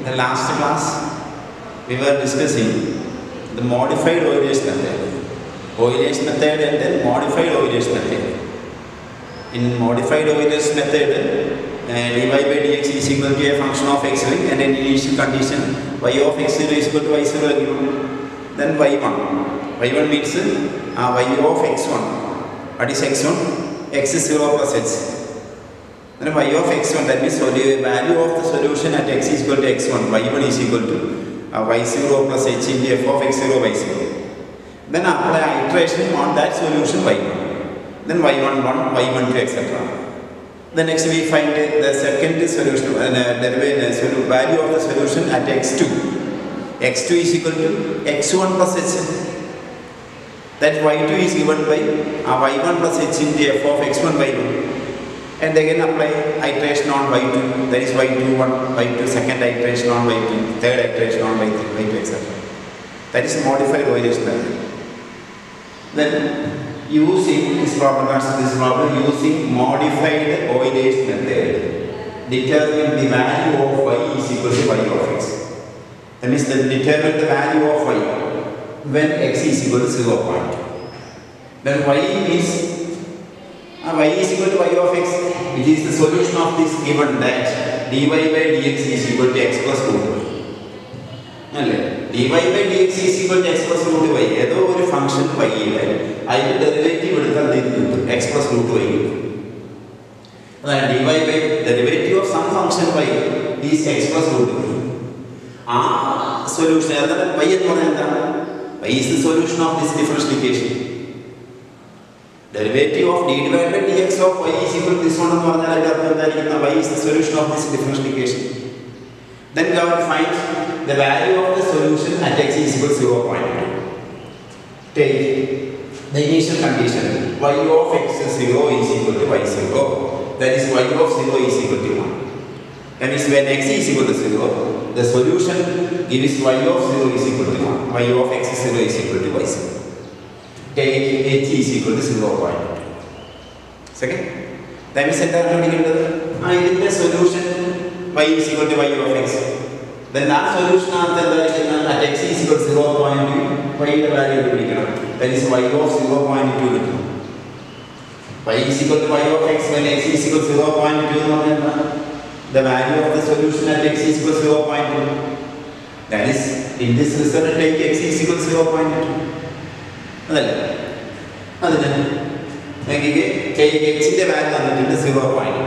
In the last class, we were discussing the modified Euler's method. Euler's method and then modified Euler's method. In modified Euler's method, uh, dy by dx is equal to a function of x and an initial condition y of x0 is equal to y0 given. Then y1. y1 means uh, y of x1. What is x1? x0 plus h. Then y of x1 that means value of the solution at x is equal to x1 y1 is equal to uh, y0 plus h into f of x0 y0 then apply iteration on that solution y1 then y1 1 y1 2 etc then next we find the second solution uh, derivative uh, value of the solution at x2 x2 is equal to x1 plus h. That y2 is given by uh, y1 plus h into f of x1 y1 and again apply iteration on y2 that is y2 1 y2 second iteration on y2 third iteration on y3 y2 etc that is modified Euler's method then using this problem this problem using modified Euler's method determine the value of y is equal to y of x. That means that determine the value of y when x is equal to 0 point. Then y is uh, y is equal to y of x, which is the solution of this given that dy by dx is equal to x plus root y. By d x is equal to x plus root y ഏതോ ഒരു function വൈയുടെ അതിന്റെ derivative എടുത്താൽ കിട്ടും X plus root y കിട്ടും. അതാണ് y by derivative of some function y is x plus root y ആ solution അതായത് വൈ എന്ന് പറഞ്ഞാൽ എന്താണ്? Y is the solution of this differential equation derivative of d divide by d x of y is equal this one എന്ന് പറഞ്ഞാൽ അതിന്റെ അർത്ഥം എന്തായിരിക്കുന്ന y is the solution of this differential equation then we have to find the value of the solution at x is equal to 0.2 take the initial condition y of x is 0 is equal to y0 that is y of 0 is equal to 1 that means when x is equal to 0 the solution gives y of 0 is equal to 1 y of x is 0 is equal to y0 take h is equal to 0.2 second that means എന്താണ് പഠിക്കേണ്ടത് ആ ഇതിന്റെ solution y is equal to y of x then ആ solution അകത്ത് എന്തായിരിക്കുന്നത് at x is equal to 0.2 y യുടെ value കണ്ടുപിടിക്കണം that is y of 0.2 കിട്ടും y is equal to y of x when x is equal to 0.2 എന്ന് പറഞ്ഞാൽ the value of the solution at x is equal to 0.2 that is in this result take x is equal to 0.2 അതല്ലേ അതിന് നോക്കിക്കേ എക്സിന്റെ value തന്നിട്ടുണ്ട് zero point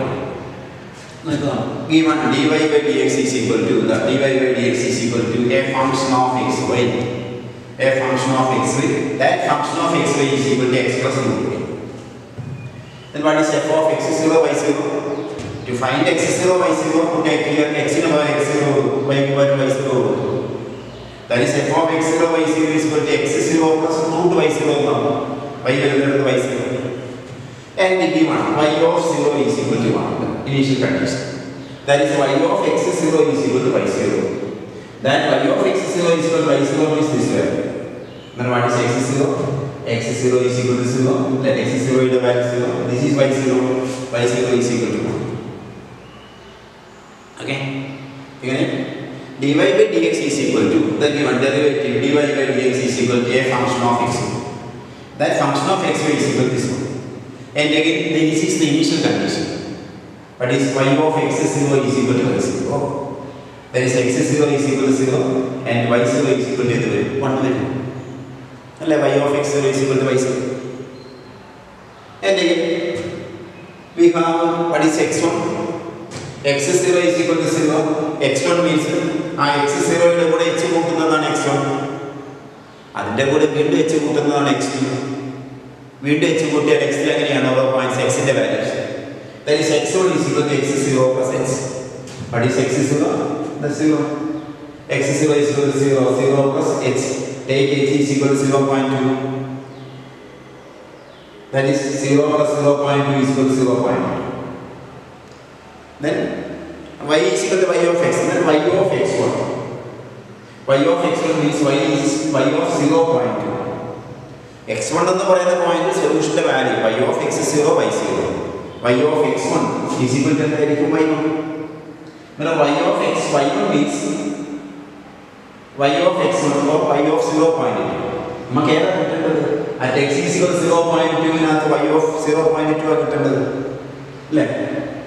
given dy by dx is equal to the dy by dx is equal to a function of x y a function of x y that function of x y is equal to x plus root y then what is f of x 0 y 0 to find x 0 y 0 put a here x in over x 0 y over y 0 that is f of x 0 y 0 is equal to x 0 plus root y 0 y വരുന്നത് y 0 and given y of 0 is equal to 1 initial condition that is y of x 0 is equal to y 0 then y of x 0 is equal to y 0 means this way then what is x 0 x 0 is equal to 0 let x 0 is the value 0 this is y 0 y 0 is equal to 1 dy by dx is equal to the given derivative dy by dx is equal to a function of x. That function of x is equal to this one. And again, this is the initial condition. But is y of x0 is equal to x0. There is x0 is equal to 0 and y0 is equal to the 1 to the 2. And like y of x0 is equal to y0. And again, we have what is x1? x0 is equal to 0. x1 means ആ x0 യുടെ കൂടെ h കൂട്ടുന്നതാണ് x1 അതിന്റെ കൂടെ വീണ്ടും h കൂട്ടുന്നതാണ് x2 വീണ്ടും h കൂട്ടിയാൽ x എങ്ങനെയാണ് ഓരോ പോയിന്റ്സ് ന്റെ values that is x1 is equal to x0 plus h what is x0 the 0 x0 is equal to 0 0 plus h take h is equal to 0.2 that is 0 plus 0.2 is equal to 0.2 then y is equal y of x then y of x1 y of x1 means y is y of 0.2 x1 എന്ന് പറയുന്ന point സൊല്യൂഷന്റെ value y of x 0 y 0 y of x1 is equal to എന്തായിരിക്കും y1 Now y of x, y1 means y of x1 or y of 0.2. നമുക്ക് ഏതാ കിട്ടേണ്ടത് at x is equal zero point ടുവിനകത്ത് y of zero point two ആ കിട്ടേണ്ടത് അല്ലേ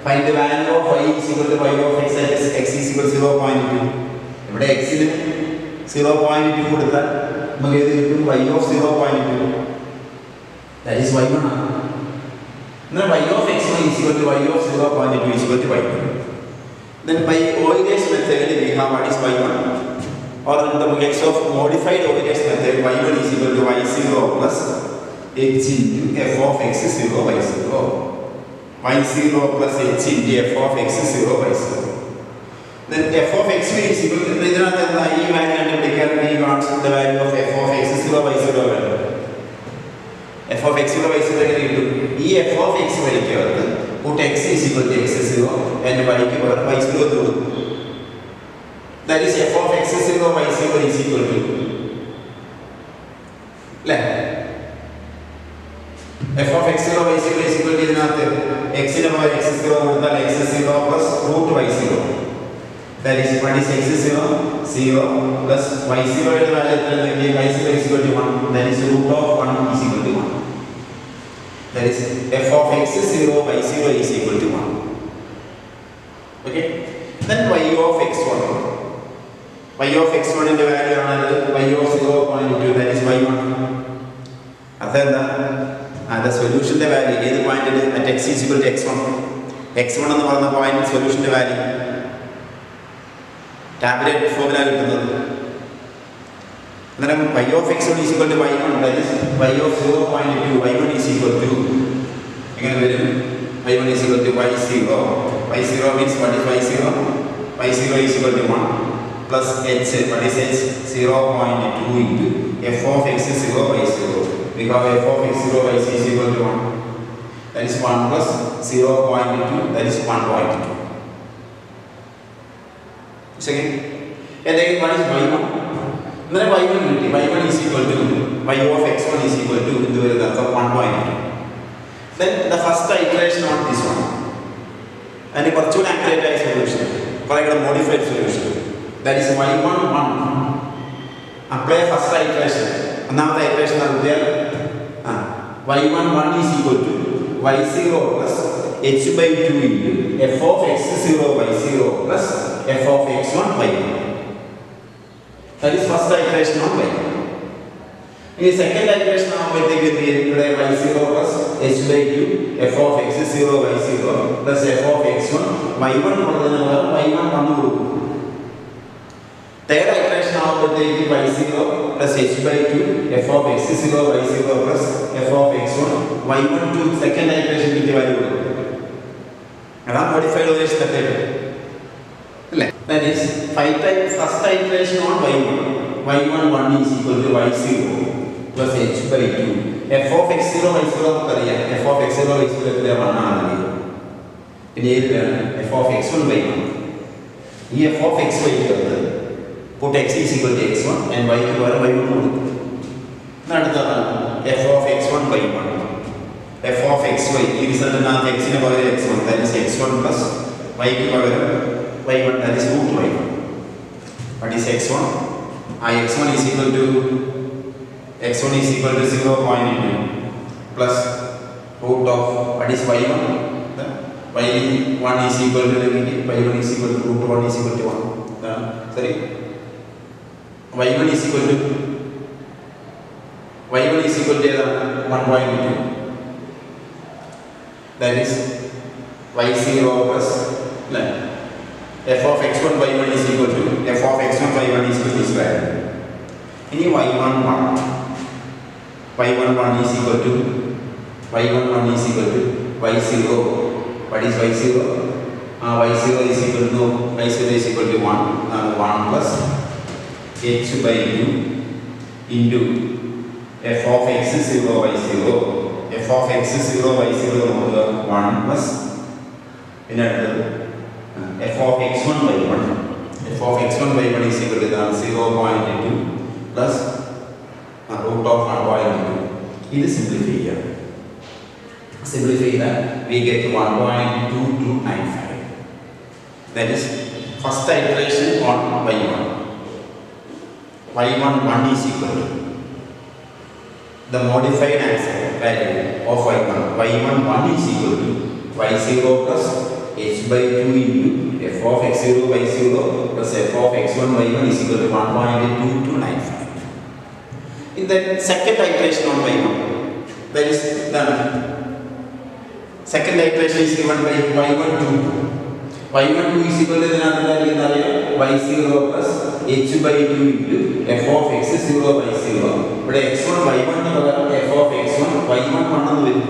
find value of y to x of x at x is equal zero point two ഇവിടെ എക്സിന് zero point two കൊടുത്താൽ നമുക്ക് ഏത് കിട്ടും y of zero point two that is y one ആണ് എന്നാൽ y of x y is equal to y of zero point two is equal to y one then by Euler's method we have what is y1 or in the case of modified Euler's method y1 is equal to y0 plus h into f of x 0 y0 y0 plus h into f of x 0 y0 then f of x is equal to of x 0 y0 എങ്ങനെ കിട്ടും ഈ f of x വരയ്ക്കകത്ത് put x is equal to x0 and y ക്ക് പകരം y0 എന്ന് കൊടുക്കും that is f of x0 y0 is equal to അല്ലേ f of x0 y0 is equal to ഇതിനകത്ത് x ന് പകരം x0 കൊടുത്താൽ x0 plus root y0 that is what is x0 0 plus y0 യുടെ വാല്യൂ എത്ര അല്ലെങ്കിൽ y0 is equal to 1 that is root of 1 is equal to 1 that is f of x0 by 0 is equal to 1 okay? Then y of x1 y of x1 ന്റെ value ആണ് y of 0.2 that is y1 അതെന്താ? അത് സൊല്യൂഷന്റെ value ഏത് പോയിന്റിൽ at x is equal to x1 x1 എന്ന് പറയുന്ന point സൊല്യൂഷന്റെ value tablet ഫോമിലാണ് കിട്ടുന്നത് അന്നേരം y of x1 is equal to y1 that is y of 0.2 y1 is equal to എങ്ങനെ വരും y1 is equal to y0 y0 means what is y0 y0 is equal to 1 plus h what is h 0.2 into f of x is 0 y0 we have f of x0 y is equal to 1 that is 1 plus 0.2 that is 1.2 second and then what is y1 അന്നേരം y one കിട്ടി. Y one is equal to y of x one is equal to ഇത് വരുന്നത് one point two then the first iteration on this one അതിന് കുറച്ചുകൂടി accurate ആയ solution കുറെ കൂടെ modified solution that is y one one apply first iteration ഒന്നാമത്തെ iteration നടത്തിയാൽ ആ y one one is equal to y zero plus h by two into f of x zero y zero plus f of x one y one That is first iteration of y. ഇനി second iteration ആകുമ്പോഴത്തേക്ക് എന്ത് ചെയ്യും? ഇവിടെ y zero plus h by two f of x zero y zero plus f of x one y one പകരം y one വന്ന് കൊടുക്കും. Third iteration ആകുമ്പോഴത്തേക്ക് y zero plus h by two f of x zero y zero plus f of x one y one to second iteration കിട്ടിയ value കൊടുക്കും. അതാണ് modified ഓരേഷൻ method അല്ലേ? Five times first iteration on y1 y1 1 is equal to y0 plus h by 2 f of x0 y0 നമുക്കറിയാം f of x0 y0 എത്ര 1 ആണെന്നറിയാം പിന്നെ ഏതിലാണ് f of x1 y1 ഈ f of x y ചേർത്ത് put x is equal to x1 and y ക്ക് പകരം y1 കൊടുക്കും അടുത്തതാണ് f of x1 y1 f of xy ഈ റിസൾട്ടിനകത്ത് x ന് പകരം x1 that is x1 plus y ക്ക് പകരം y1 that is root y1 what is x1 ആ x1 is equal to x1 is equal to 0.2 plus root of what is y1 the y1 is equal to y1 is equal to root 1 is equal to 1 uh, sorry y1 is equal to y1 is equal to 1.2 that is y0 plus like f of x1 y1 is equal to f of x1 y1 is equal to this value. Any y1 1 y1 1 is equal to y1 1 is equal to y0 what is y0 uh, y0 is equal to y0 is equal to 1 uh, 1 plus h by u into f of x0 y0 f of x0 y0 1 plus என்னது f of x1 by 1 f of x1 by 1 is equal to ഇതാണ് 0.2 plus uh, root of 1.2 ഇത് simplify ചെയ്യാം simplify ചെയ്താൽ we get 1.2295 that is first iteration on y1 y1 1 is equal to the modified answer value of y1 y1 1 is equal to y0 plus h by 2 into f of x0 by 0 plus f of x1 y1 is equal to 1.2295 in the second iteration on y1 that is done second iteration is given by y1 2 y1 2 is equal to ഇതിനകത്ത് y0 plus h by 2 into f of x 0 by 0 ഇവിടെ x1 y1 ന് പകരം f of x1 y1 1 എന്ന് വരും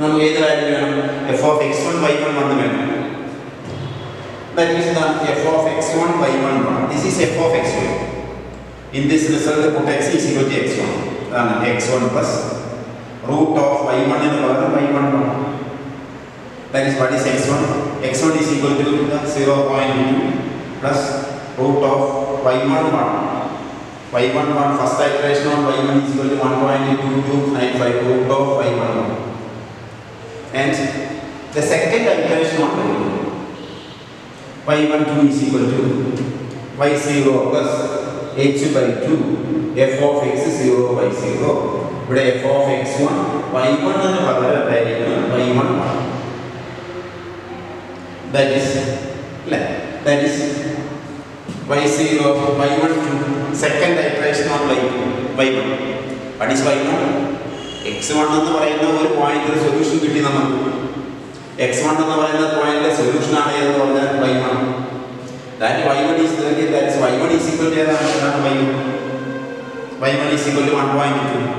നമുക്ക് ഏത് value വേണം f of x1 y1 1 വേണം that is the f of x1 y1 1 this is f of x1 in this result put x is equal to x1 അതാണ് x1 plus root of y1 എന്ന് പകരം y1 1 that is what is x1 x1 is equal to 0.2 plus root of y1 1 y1 1 first iteration on y1 is equal to 1.2295 root of y1 1 and the second iteration on y1 y1 2 is equal to y0 plus h by 2 f of x 0 by 0 ഇവിടെ f of x1 y1 ന് പകരം എന്തായിരിക്കണം y1 1 that is like that is y0 y1 2 second iteration on y2 y1 what is y1 x1 എന്ന് പറയുന്ന ഒരു പോയിന്റിൽ solution കിട്ടി നമുക്ക്. എക്സ് വൺ എന്ന് പറയുന്ന പോയിന്റിലെ സൊല്യൂഷൻ ആണ് എന്ന് പറഞ്ഞാൽ y1 that y1 is 30 is is y1 one is to ഏതാണ്? എന്താണ് y1 y1 is one point 1.2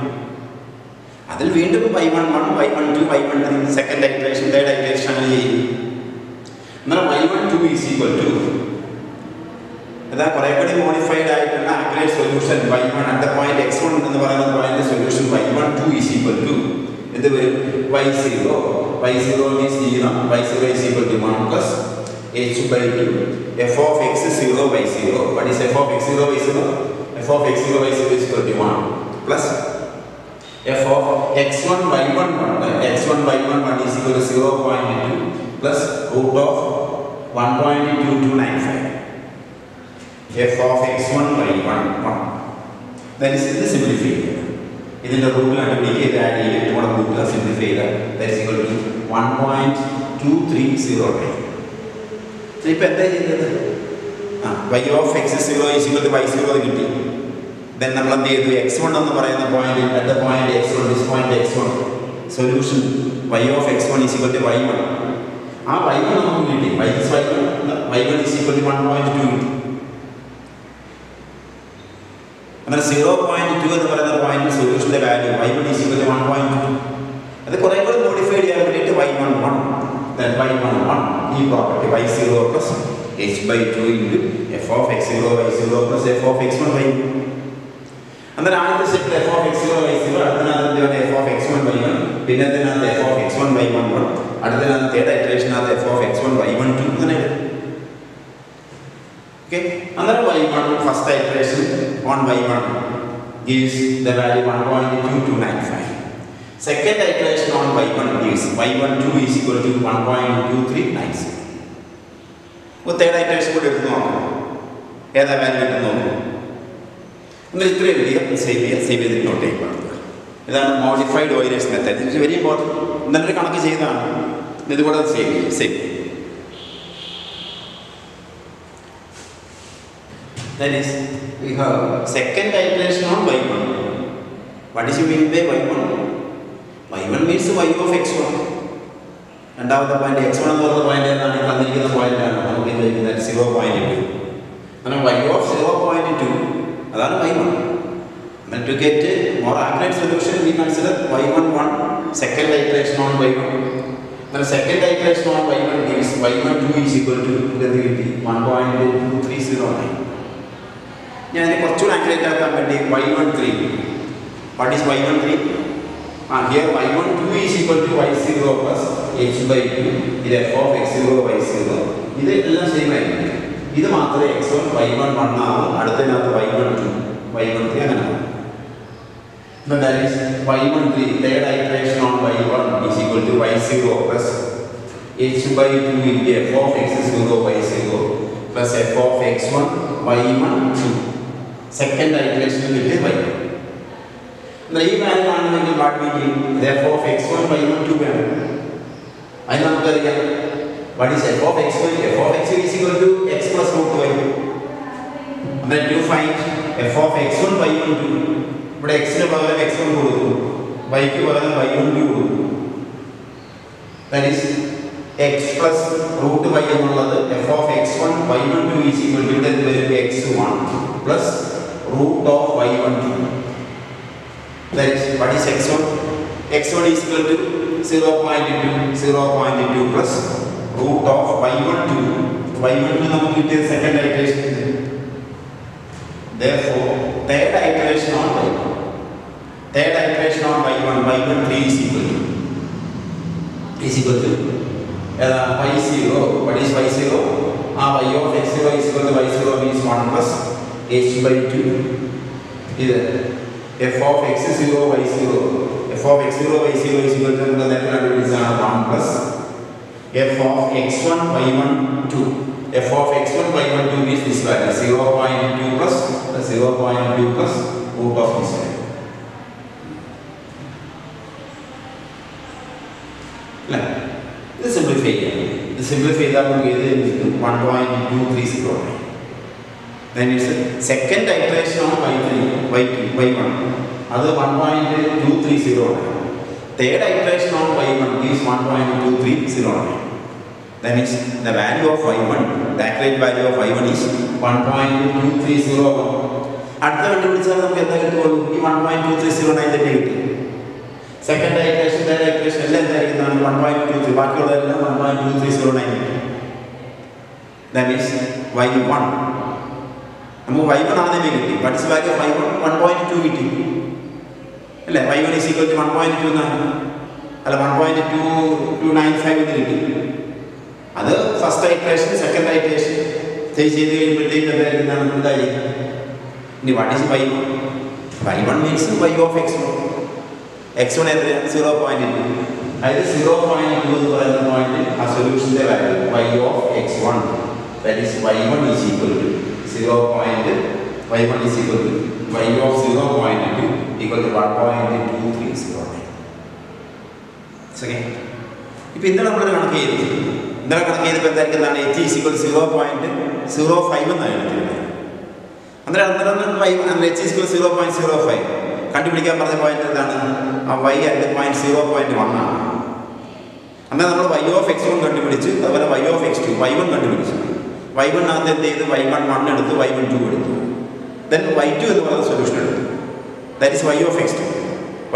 അതിൽ വീണ്ടും y1 1 y1 2 y1 3 second iteration third iteration അങ്ങനെ ചെയ്യും എന്നാൽ y1 2 is equal to അതാ കുറെ കൂടി മോഡിഫൈഡ് ആയിട്ടുള്ള accurate solution y1 at point x1 എന്ന് പറയുന്ന point solution y1 2 is equal to എന്ത് വരും y0 y0 means 0 y0 is equal to 1 plus h by 2 f of x 0 by 0 what is f of x 0 by 0 f of x 0 by 0 is equal to 1 plus f of x1 y1 1 x1 y1 1 is equal to 0.2 plus root of 1.2295 f of x1 y1 1 that is ഇത് simplify ചെയ്യുക ഇതിന്റെ റൂട്ടിൽ കണ്ടുപിടിക്കുക. ഇത് add ചെയ്തിട്ട് കൂടെ കൂട്ടുക simplify ചെയ്താൽ that is equal to one point two three zero nine ഇപ്പം എന്താ ചെയ്തത് ആ y of x zero is equal to y zero കിട്ടി. ദെൻ നമ്മൾ എന്ത് ചെയ്തു? എക്സ് വൺ എന്ന് പറയുന്ന point at the point x one this point x one solution y of x one is equal to y one ആ Y one നമുക്ക് കിട്ടി. Y is y one y one is equal to one point two കിട്ടി എന്നാൽ zero point two എന്ന് പറയുന്ന point സൊല്യൂഷന്റെ value y one is equal one point two അത് കുറെ കൂടി മോഡിഫൈ ചെയ്യാൻ വേണ്ടിയിട്ട് y one one then y one one ഈ property y zero plus h by two into f of x zero y zero plus f of x one y അന്നേരം ആദ്യത്തെ സെറ്റിൽ f of x zero y zero അടുത്തതിനകത്ത് f of x one y one പിന്നെ അതിനകത്ത് f of x one y one one അടുത്തതിനകത്ത് third ഐറ്ററേഷനകത്ത് f of x one y one two അങ്ങനെ okay അങ്ങനെ y one first iteration one y one gives the value 1.2295. Second iteration on y1 gives y12 is equal to 1.2396. അപ്പോൾ third iteration കൂടി എടുത്ത് നോക്കാം. ഏതാ value കിട്ടും നോക്കാം. എന്നാൽ ഇത്രയും വലിയ സേവ് ചെയ്യുക സേവ് ചെയ്തിട്ട് നോട്ട് ചെയ്യുക ഇതാണ് modified Euler's method it very important ഇന്നലെ ഒരു കണക്ക് ചെയ്തതാണ്? ഇതുകൂടെ സേവ് ചെയ്യും save That is, we have second iteration on y1. What is you mean by y1? y1 means y of x1. രണ്ടാമത്തെ പോയിന്റ് എക്സ് വൺ എന്ന് point പോയിന്റ് ഈ തന്നിരിക്കുന്ന പോയിന്റ് ആണ് നമുക്ക് ചോദിക്കുന്നത് സീറോ പോയിന്റ് ടു അങ്ങനെ y of zero point two അതാണ് y one And to get a more accurate solution, we consider y1 1 second iteration on y1. The second iteration on y1 gives y1 2 is equal to the 1.2309. ഞാനിത് കുറച്ചുകൂടി accurate ആക്കാൻ വേണ്ടി y one three what is y one three ആ here y one two is equal to y zero plus h by two ഇത് f of x zero y zero ഇത് same ആയിരിക്കും ഇത് മാത്രമേ x one y one one ആവും. അടുത്തതിനകത്ത് y one two y one three അങ്ങനെ So y1 y0 h/2 will be y0 plus y1 second equation will be y. എന്നാൽ ഈ value ആണെന്നെങ്കിൽ what we f of x one y one two വേണം അത് നമുക്കറിയാം what is f of x y f of x is equal to x plus root y അപ്പം to find f of x one y one two ഇവിടെ എക്സിന് പകരം x one കൊടുക്കും വൈക്ക് പകരം വൈ വൺ ടു കൊടുക്കും that is x plus root y എന്നുള്ളത് f of x one y one two is equal to ഇവിടെ വരും x one plus Root of y one two that is what is x one x one is equal to zero point two zero point two plus root of y one two y one two നമുക്ക് കിട്ടിയത് second iteration Therefore, third iteration on y1. Third iteration on y1, y1 3 is equal to is equal to ഏതാ y0 what is y0 ആ y of x0 is equal to y0 means 1 plus h by 2 ഇത് f of x0 y0 f of x0 y0 is equal to നമുക്ക് നേരത്തെ കണ്ടുപിടിച്ചതാണ് 1 plus f of x1 y1 2 f of x1 y1 2 means this value 0.2 plus 0.2 plus root of this value. അല്ലേ ഇത് simplify ചെയ്യാം ഇത് simplify ചെയ്താൽ നമുക്ക് ഏത് കിട്ടും one point two three zero then it's second iteration ആണ് y three y two y one അത് one point two three zero ആണ്. Is one point two three zero ആണ്. That means the value of y1 the accurate value of y1 is 1.2301 അടുത്ത കണ്ടുപിടിച്ചാൽ നമുക്ക് എന്താ കിട്ടുള്ളൂ ഈ one point two three zero nine തന്നെ കിട്ടും. സെക്കൻഡ് ഐറ്ററേഷൻ തേർഡ് ഐറ്ററേഷൻ എല്ലാം എന്തായിരിക്കുന്നതാണ്? വൺ പോയിന്റ് ടു ത്രീ ബാക്കിയുള്ളതെല്ലാം one point two three zero nine that means y one നമുക്ക് വൈ വൺ ആദ്യമേ കിട്ടി. പഠിച്ച value of one point two കിട്ടി. അല്ലേ? Y one is one point two എന്നാണ്. അല്ല one point two two nine five എന്ന് കിട്ടി. അത് ഫസ്റ്റ് ഐറ്ററേഷൻ സെക്കൻഡ് ഐറ്ററേഷൻ ചെയ്ത് കഴിയുമ്പോഴത്തേക്കും എന്താണ്? എന്തായി? ഇനി what is y one y one means y of x one x one എത്രയാണ് സീറോ പോയിന്റ് ടു അതായത് സീറോ പോയിന്റ് ടു എന്ന് പറയുന്ന പോയിന്റ് ആ സൊല്യൂഷന്റെ value y of x one that is y one is equal to zero point y one is equal to y of zero point two equal to one point two three zero second ഇപ്പം ഇന്നലെ നമ്മളൊരു കണക്ക് ചെയ്തു ഇന്നലെ കണക്ക് ചെയ്തപ്പോൾ എന്തായിരിക്കുന്നതാണ് h is equal zero point zero five എന്നാണ് എടുത്തിരുന്നത് അന്നേരം അന്നേരം five h is equal zero point zero five കണ്ടുപിടിക്കാൻ പറഞ്ഞ പോയിന്റ് എന്താണ് ആ വൈ രണ്ട് പോയിന്റ് സീറോ പോയിന്റ് വൺ ആണ് അന്നേരം നമ്മൾ വൈ ഓഫ് എക്സ് വൺ കണ്ടുപിടിച്ച് അതുപോലെ y of x two y one കണ്ടുപിടിച്ചു വൈ വൺ ആദ്യം എന്ത് ചെയ്ത് വൈ വൺ വൺ എടുത്ത് വൈ വൺ ടു എടുത്തു ദെൻ വൈ ടു എന്ന് പറയുന്ന സൊല്യൂഷൻ എടുത്തു. That is y of x two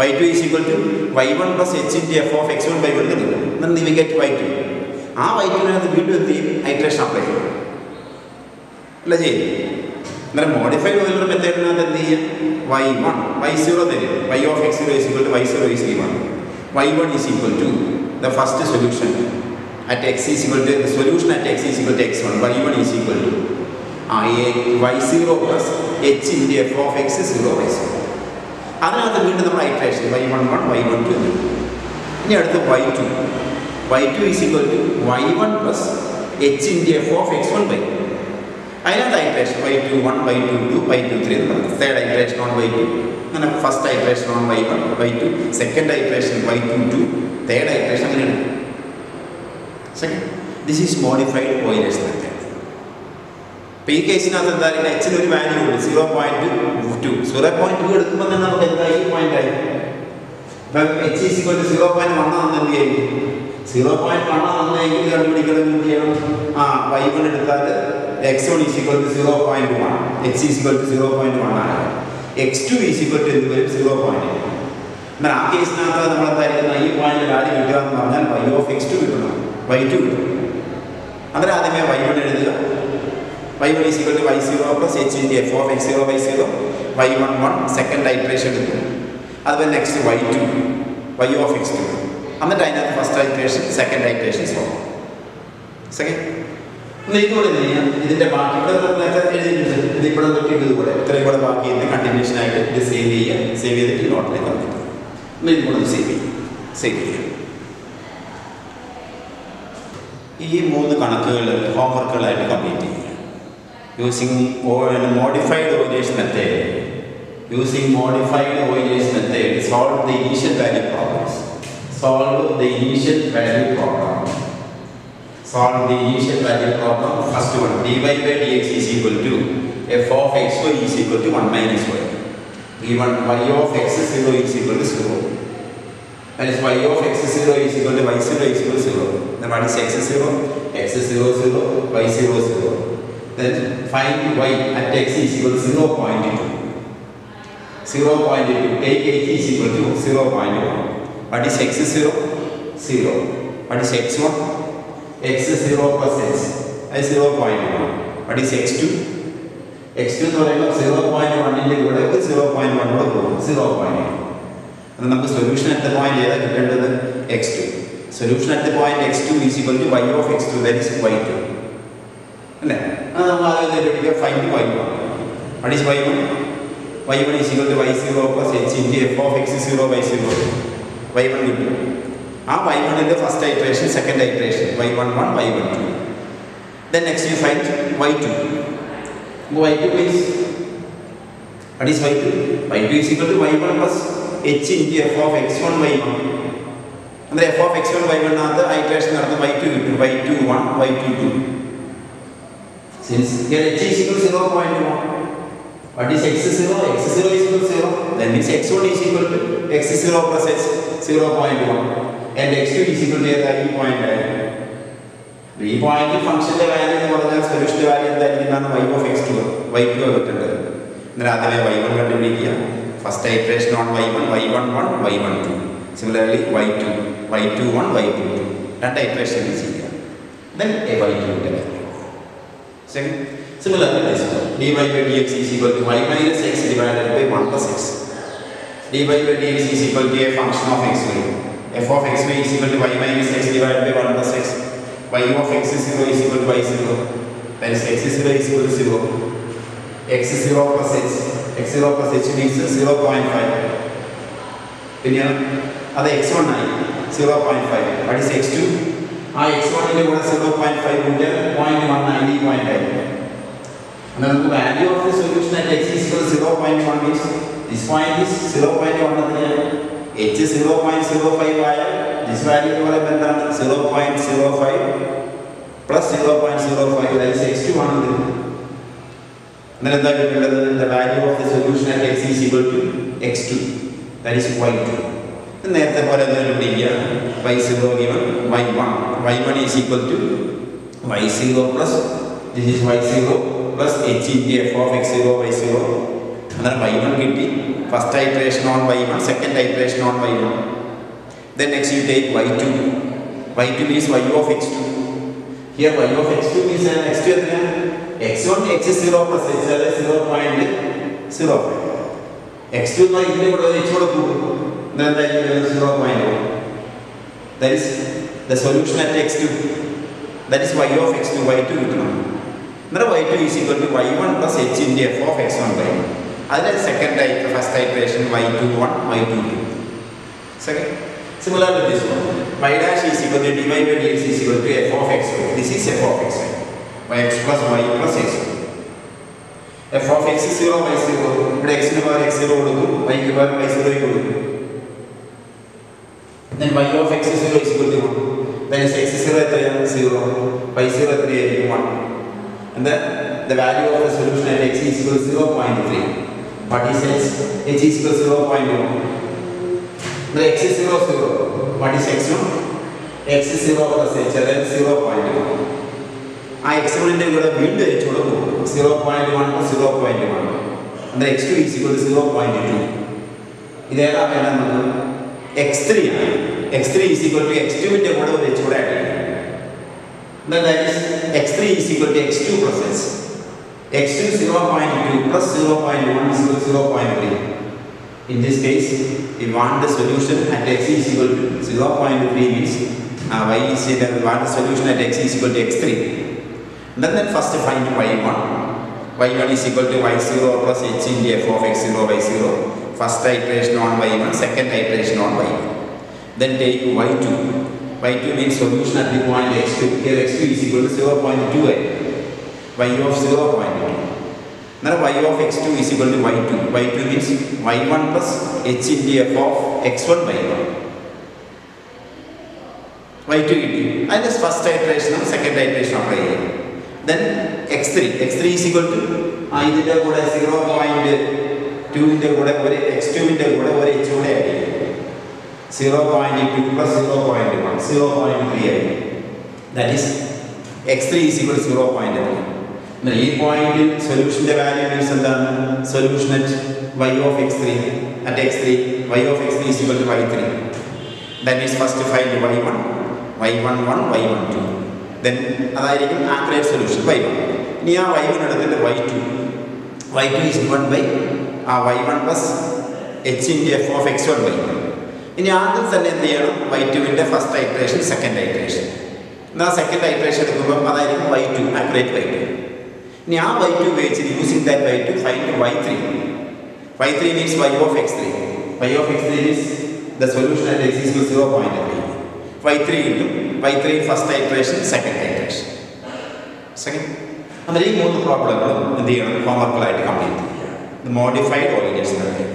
y two is equal to y one plus h into f of x one y one എന്ന് then we get y two ആ Y ടുവിനകത്ത് വീണ്ടും എന്ത് ചെയ്യും? Iteration apply ചെയ്യും. അല്ല ചെയ്യും? അന്നേരം മോഡിഫൈ ചെയ്തിട്ടുള്ള മെത്തേഡിനകത്ത് എന്ത് ചെയ്യാം? വൈ വൺ വൈ സീറോ തരും. Y of x zero is equal to y zero is ഈ one y one is equal to the first solution at x is equal to the solution at x is equal to x1 y1 is equal to y0 plus h into f of x zero y zero അതിനകത്ത് വീണ്ടും നമ്മൾ iteration y one one y one two എന്ന് ഇനി അടുത്ത് y two y two is equal to y one plus h into f of x one y അതിനകത്ത് iteration y two one y two two y two three എന്ന് പറഞ്ഞു third iteration on y two അങ്ങനെ first iteration on y one y two second iteration y two two third iteration അങ്ങനെയാണ് second this is modified Euler's method അപ്പോൾ ഈ കേസിനകത്ത് എന്തായാലും എച്ചിന് ഒരു വാല്യൂ ഉണ്ട്. Zero point two zero point two എടുക്കുമ്പോൾ തന്നെ നമുക്ക് എന്തായി? പോയിന്റ് ആയി. H is equal zero point one ആണെന്ന് എന്ത് സീറോ പോയിന്റ് വൺ ആണെന്നെങ്കിൽ കണ്ടുപിടിക്കണം എന്ത് ചെയ്യണം? ആ വൈ വൺ എടുത്താൽ x one is equal zero point one x is equal zero point one ആണ്. എക്സ് ടു ഈസ് ഇക്വൽ എന്ത് വരും? സീറോ പോയിന്റ് എന്നാൽ ആ കേസിനകത്ത് നമ്മൾ എന്തായിരിക്കുന്ന ഈ പോയിന്റ് വാല്യൂ കിട്ടുക എന്ന് പറഞ്ഞാൽ വൈ ഓഫ് എക്സ് ടു കിട്ടണം. വൈ ടു അന്നേരം ആദ്യമേ വൈ വൺ എഴുതുക. Y one is equal to y zero plus h into f of x zero y zero y one one second iteration എടുക്കും അതുപോലെ next y two y of x two എന്നിട്ട് അതിനകത്ത് first iteration second iteration form second ഇതുപോലെ ചെയ്യാം ഇതിന്റെ ബാക്കി ഇവിടെ എഴുതിയിട്ടുണ്ട്. ഇത് ഇവിടെ തൊട്ടിട്ട് ഇതുപോലെ. ഇത്രയും കൂടെ ബാക്കി ഇതിന്റെ കണ്ടിന്യൂഷൻ ആയിട്ട് ഇത് സേവ് ചെയ്യുക. സേവ് ചെയ്തിട്ട് നോട്ടിലേക്ക് വന്നിട്ട്. എന്നാൽ ഇത് കൂടെ സേവ് ചെയ്യും. സേവ് ചെയ്യുക ഈ മൂന്ന് കണക്കുകൾ ഹോംവർക്കുകളായിട്ട് കംപ്ലീറ്റ് ചെയ്യുക using or modified Euler's method, using modified Euler's method, solve the initial value problems. Solve the initial value problem. Solve the initial value problem. First one, dy by dx is equal to f of xy is equal to 1 minus y. Given y of x 0 is equal to 0. That is y of x 0 is equal to y 0 is equal to 0. Then what is x 0? x 0 0, y 0 0. Then find y at x is equal to 0 0.2. 0 0.2. Take h is equal to 0 0.1. What is x 0? 0. What is x 1? x 0 plus x. That is 0 0.1. What is x 2? x 2 എന്ന് പറയുമ്പോൾ zero point വണ്ണിൻ്റെ കൂടെ ഒരു zero point വണ്ണോട് പോകും zero point അത് നമുക്ക് solution at the point ഏതാ കിട്ടേണ്ടത് x two solution at the point x two is equal to y of x two that is y two അല്ലേ അത് നമ്മൾ ആദ്യം പഠിക്കുക find y one what is y one y one is equal to y zero plus h into f of x zero y zero y one കിട്ടും ആ Y വണ്ണിൻ്റെ first iteration second iteration y one one y one two then next you find y two y2 is what is y2 y2 is equal to y1 plus h into f of x1 y1 ಅಂದ್ರೆ f of x1 y1 നാത്ത് iteration നടന്ന് y2 കിട്ടും y2 1 y2 2 since here h is equal to 0.1 what is x0 x0 is equal to 0 then means x1 is equal to x0 plus h 0.1 and x2 is equal to ഏതാ ഈ point ഈ പോയിന്റിൽ ഫംഗ്ഷന്റെ value എന്ന് പറഞ്ഞാൽ സൊല്യൂഷന്റെ value എന്തായിരിക്കുന്നതാണ് y of x two y two കിട്ടേണ്ടത് എന്നിട്ട് ആദ്യമേ വൈ വൺ കണ്ടുപിടിക്കുക first iteration on y one y one one y one two similarly y two y two one y two two രണ്ട് ഐട്രേഷൻ ചെയ്യുക then A Y ടുവിൻ്റെ value second similarly this d y by d x is equal to y minus x divided by one plus x d y by d x is equal to a function of x y f of x y is equal to y minus x divided by one plus x y of x is 0 is equal to y 0 that is x is 0 is equal to 0 x is 0 plus h x 0 plus h means 0.5 പിന്നെ അത് X one ആയി zero point five what is x two ആ X വണ്ണിൻ്റെ കൂടെ zero point five കൊണ്ട് point one ആയി ഈ point ആയി എന്നാൽ നമുക്ക് value of the solution at x is equal zero point one means this point is zero point one എന്ന് h zero point zero five ആയാൽ ദിസ് വാല്യൂ എന്ന് പറയുമ്പോൾ എന്താണ് zero point zero five plus zero point zero five that x two ആണ് അന്നേരം എന്താ കിട്ടേണ്ടത് the value of the solution at x is equal to x two that is y two നേരത്തെ പോലെ എന്തായാലും പിടിക്കുക y zero given y one y one is equal to y zero plus this is y zero plus h into f of x zero y zero അന്നേരം y one കിട്ടി first iteration on y one second iteration on y one then next you take y two y two means y of x two here y of x two means x two എത്രയാണ് x one x zero plus h അല്ലെ zero point zero x two എന്ന് ഇതിൻ്റെ കൂടെ H കൂടെ കൂടും എന്തായിരിക്കും zero point that is the solution at x two that is y of x two y two കിട്ടണം അന്നേരം y two is equal to y one plus h into f of x one by one അതിൻ്റെ second type first iteration y two one y two two second Similar to this one, y dash is equal to dy by dx is equal to f of x y. This is f of x y. y x plus y plus x y. f of x is 0, y 0. ഇവിടെ x ന് പകരം x 0 കൊടുക്കും y ക്ക് പകരം y 0 കൊടുക്കും then y of x is 0 is equal to 1 then is x 0 എത്രയാണ് 0 y 0 എത്രയായിരിക്കും 1 and then the value of the solution at x is equal to 0.3 what he says h is equal to 0.1 the x is 0 0 what is x1 x is 0 plus h അതായത് 0.1 ആ X വണ്ണിന്റെ കൂടെ വീണ്ടും h കൊടുക്കും zero point one zero point one അന്നേരം x two is equal zero point two ഇതേതാ വേണ്ടത് X three ആണ് x three is equal to x ടുവിൻ്റെ കൂടെ ഒരു എച്ച് കൂടെ ആഡ് ചെയ്യും that is x three is equal to x two plus h x two zero point two plus zero point one is equal zero point three In this case, we want the solution at x is equal to 0.3 means uh, y is equal we want the solution at x is equal to x3. Then then first find y1. y1 is equal to y0 plus h in the f of x0 y0. First iteration on y1, second iteration on y1. Then take y2. y2 means solution at the point x2. Here x2 is equal to 0.2 0.2a. y of 0.2. Now y of x2 is equal to y2. y2 means y1 plus h into f of x1 by y1. y2 into. And this first iteration and second iteration of y. Then x3. x3 is equal to. either did a 0.2. ടുവിന്റെ കൂടെ ഒരു X ടുവിന്റെ കൂടെ ഒരു H കൂടെ add ചെയ്യും zero point two plus zero point one zero point three ആയി that is x three is equal zero point three എന്നാൽ ഈ പോയിന്റിൽ സൊല്യൂഷന്റെ വാല്യൂ മീൻസ് എന്താണ്? Solution at y of x three at x three y of x three is equal to y three that is first find y one y one one y one two then അതായിരിക്കും accurate solution Y one ഇനി ആ Y one എടുത്തിട്ട് y two y two is one by ആ y one plus H into f of x one y ഇനി ആദ്യം തന്നെ എന്ത് ചെയ്യണം? വൈ ടുവിന്റെ ഫസ്റ്റ് ഐട്രേഷൻ സെക്കൻഡ് ഐട്രേഷൻ എന്നാൽ സെക്കൻഡ് ഐട്രേഷൻ എടുക്കുമ്പോൾ അതായിരിക്കും y two accurate y two ഇനി ആ വൈ ടു ഉപയോഗിച്ച് using that y two find y three y three means y of x three y of x three means the solution and x is zero point three y three കിട്ടും y three first iteration second iteration second അങ്ങനെ ഈ മൂന്ന് പ്രോബ്ലങ്ങളും എന്ത് ചെയ്യണം? ഹോംവർക്കുകളായിട്ട് complete ചെയ്യുക ഇത് modified ഓയിലേഴ്സ് method.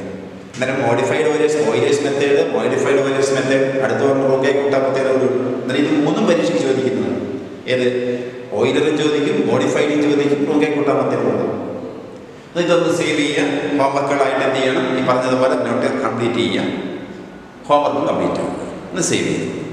അന്നേരം modified Euler's Euler's method modified Euler's method അടുത്ത പറഞ്ഞ റോക്കെ കൂട്ടാമത്തേത് ഒരു അന്നേരം ഇത് മൂന്നും പരീക്ഷയ്ക്ക് ചോദിക്കുന്നതാണ് ഏത്? ഓയിലറും ചോദിക്കും മോഡിഫൈഡും ചോദിക്കും റോക്കെ കൂട്ടാമത്തേതും ഇതൊന്ന് സേവ് ചെയ്യുക. ഹോംവർക്കുകളായിട്ട് എന്ത് ചെയ്യണം? ഈ പറഞ്ഞതുപോലെ നോട്ട് കംപ്ലീറ്റ് ചെയ്യുക. ഹോംവർക്ക് കംപ്ലീറ്റ് ആക്കുക. ഒന്ന് സേവ് ചെയ്യുക